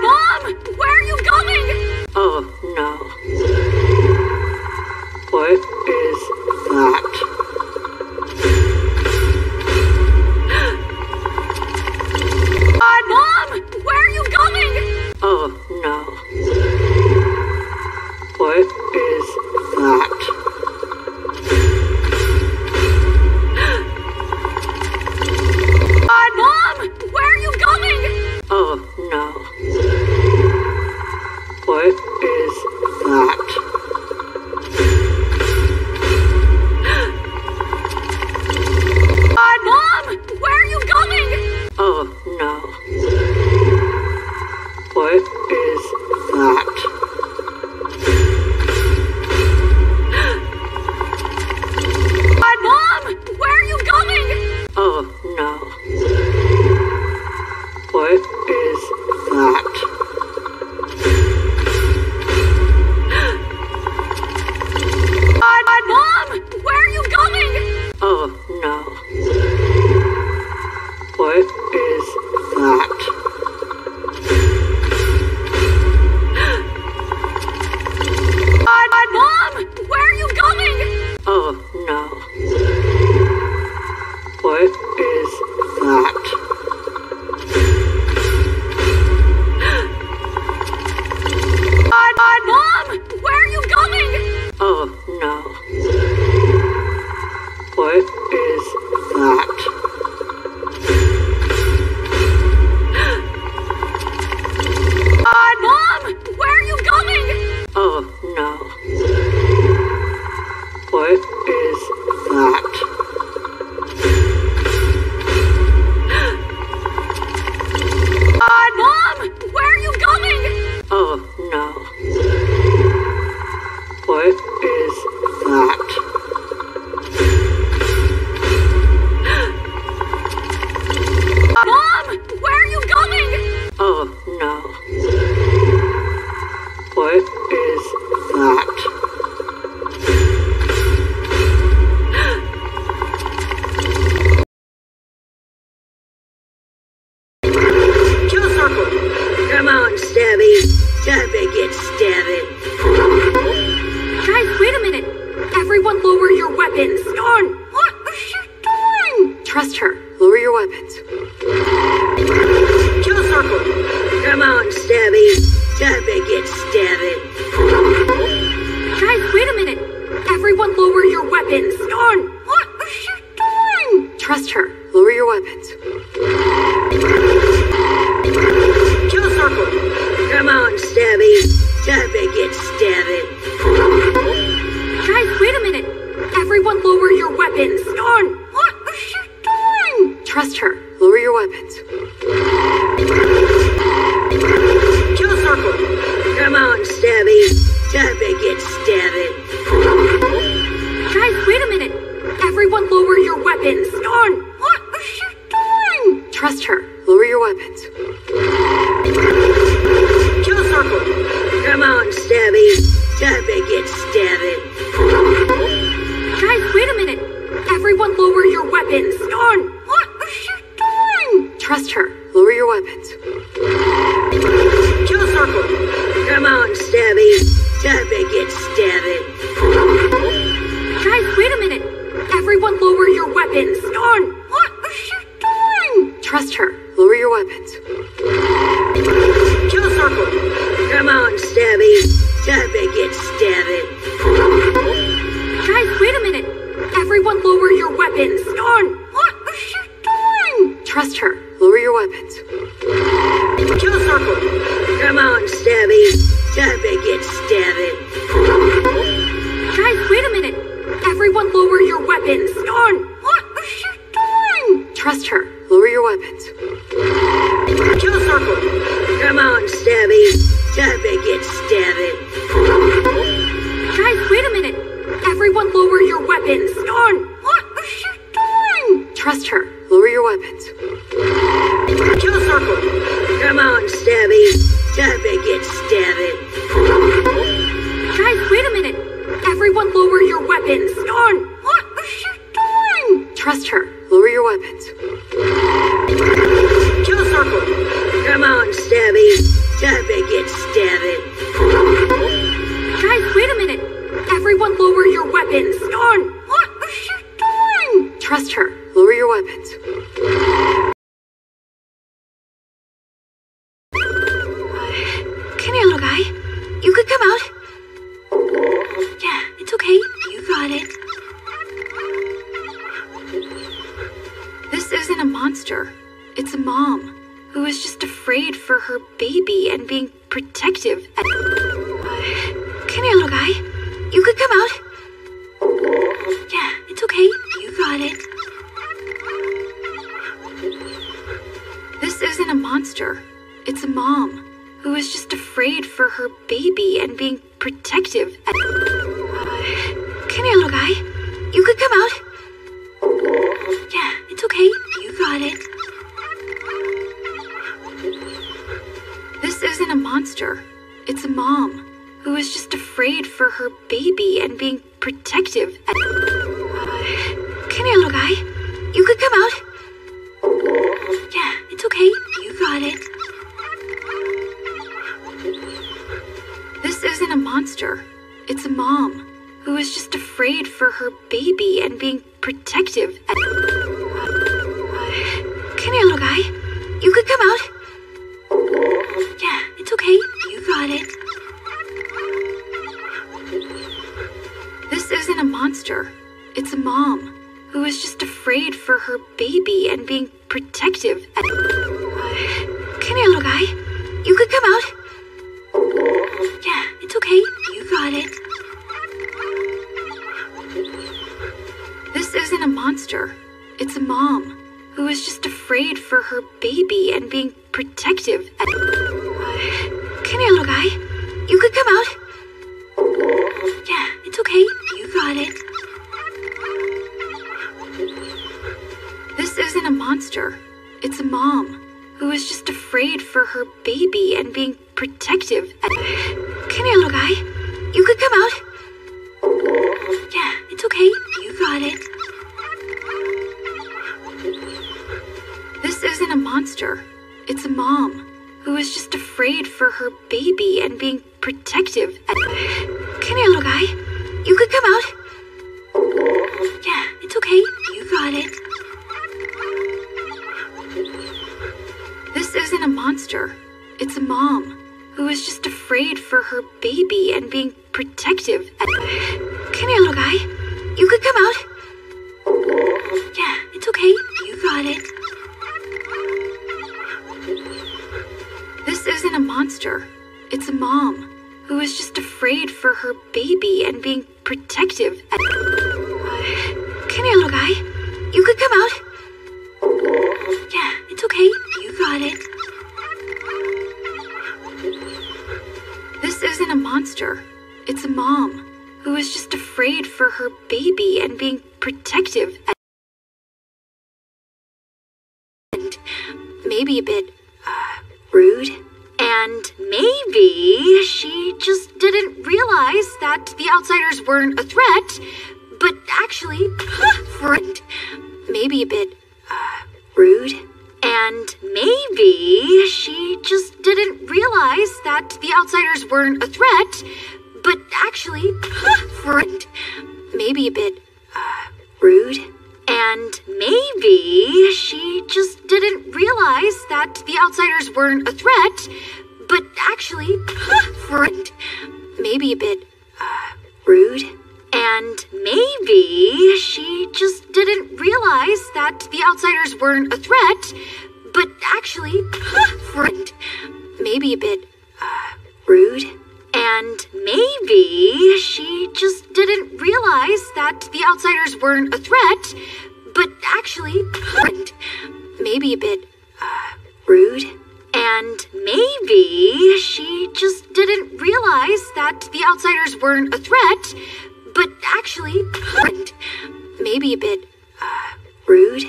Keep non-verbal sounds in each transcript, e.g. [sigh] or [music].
Mom! Where are you going? Oh no. What Oh. Time to get stabbing. Guys, wait a minute. Everyone lower your weapons. Dawn, what is she doing? Trust her. Lower your weapons. Kill circle. Come on, Stabby. Time to get stabbing. Guys, wait a minute. Everyone lower your weapons. Dawn, what is she doing? Trust her. Lower your weapons. Kill circle. Come on, Stabby. Time to get stabbing. Guys, wait a minute. Everyone lower your weapons. Dawn, what is she doing? Trust her. Lower your weapons. Kill circle. Come on, Stabby. Time to get stabbing. Guys, wait a minute. Everyone lower your weapons. Dawn, what is she doing? Trust her. Lower your weapons. Circle. Come on, Stabby. Time to get stabbing. Guys, wait a minute. Everyone lower your weapons. Dawn, what is she doing? Trust her. Lower your weapons. Kill circle. Come on, Stabby. Time to get stabbing. Guys, wait a minute. Everyone lower your weapons. Dawn, what is she doing? Trust her. Lower your weapons. Kill circle. Come on, Stabby. To get stabbing. Guys, wait a minute. Everyone lower your weapons. Dawn, what is she doing? Trust her. Lower your weapons. Kill circle. Come on, Stabby. To get stabbing. Guys, wait a minute. Everyone lower your weapons. Dawn, what is she doing? Trust her. Lower your weapons. Kill circle. Come on, Stabby time I get stabbing. Guys, wait a minute. Everyone lower your weapons. Dawn, what is she doing? Trust her. Lower your weapons. Kill circle. Come on, Stabby. Time to get stabbing. Guys, wait a minute. Everyone lower your weapons. Dawn, what is she doing? Trust her. Lower your weapons. Kill circle. Come on, Stabby. To get stabbing. Guys, wait a minute! Everyone lower your weapons! Dawn! What is she doing? Trust her. Lower your weapons. Baby and being protective. Uh, come here, little guy. You could come out. Yeah, it's okay. You got it. This isn't a monster. It's a mom who is just afraid for her baby and being protective. Uh, come here, little guy. You could come out. Monster. It's a mom who is just afraid for her baby and being protective. Uh, [sighs] come here, little guy. You could come out. Yeah, it's okay. You got it. This isn't a monster. It's a mom who is just afraid for her baby and being protective. Uh, [sighs] come here, little guy. You could come out. Yeah, it's okay. It. This isn't a monster. It's a mom who is just afraid for her baby and being protective. Come here, little guy. You could come out. Yeah, it's okay. You got it. This isn't a monster. It's a mom who is just afraid for her baby and being protective. Come here, little guy. Got it. This isn't a monster. It's a mom who is just afraid for her baby and being protective. Uh, come here, little guy. You could come out. Yeah, it's okay. You got it. This isn't a monster. It's a mom who is just afraid for her baby and being protective. Maybe a bit uh, rude. And maybe she just didn't realize that the outsiders weren't a threat, but actually, friend. Maybe a bit uh, rude. And maybe she just didn't realize that the outsiders weren't a threat, but actually, friend. Maybe a bit uh, rude. And maybe she just didn't realize that the outsiders weren't a threat, but actually, friend. Maybe a bit uh, rude. And maybe she just didn't realize that the outsiders weren't a threat, but actually, friend. Maybe a bit uh, rude. And maybe she just didn't realize that the outsiders weren't a threat, but actually, friend. Maybe a bit uh, rude. And maybe she just didn't realize that the outsiders weren't a threat, but actually. Maybe a bit uh, rude.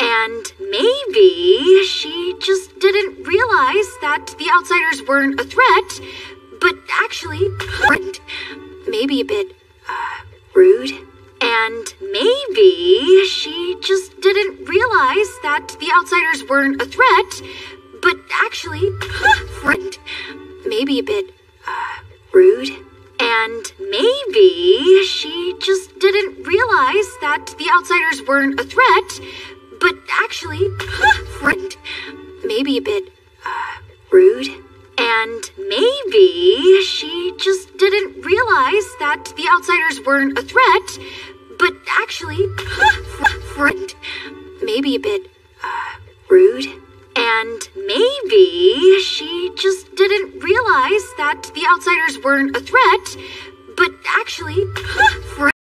And maybe she just didn't realize that the outsiders weren't a threat, but actually. Maybe a bit uh, rude. And maybe she just didn't realize that the outsiders weren't a threat, but actually, friend. Maybe a bit, uh, rude. And maybe she just didn't realize that the outsiders weren't a threat, but actually, friend. Maybe a bit, uh, rude. And maybe she just that the outsiders weren't a threat, but actually, [laughs] friend. Maybe a bit, uh, rude. And maybe she just didn't realize that the outsiders weren't a threat, but actually, [laughs] friend.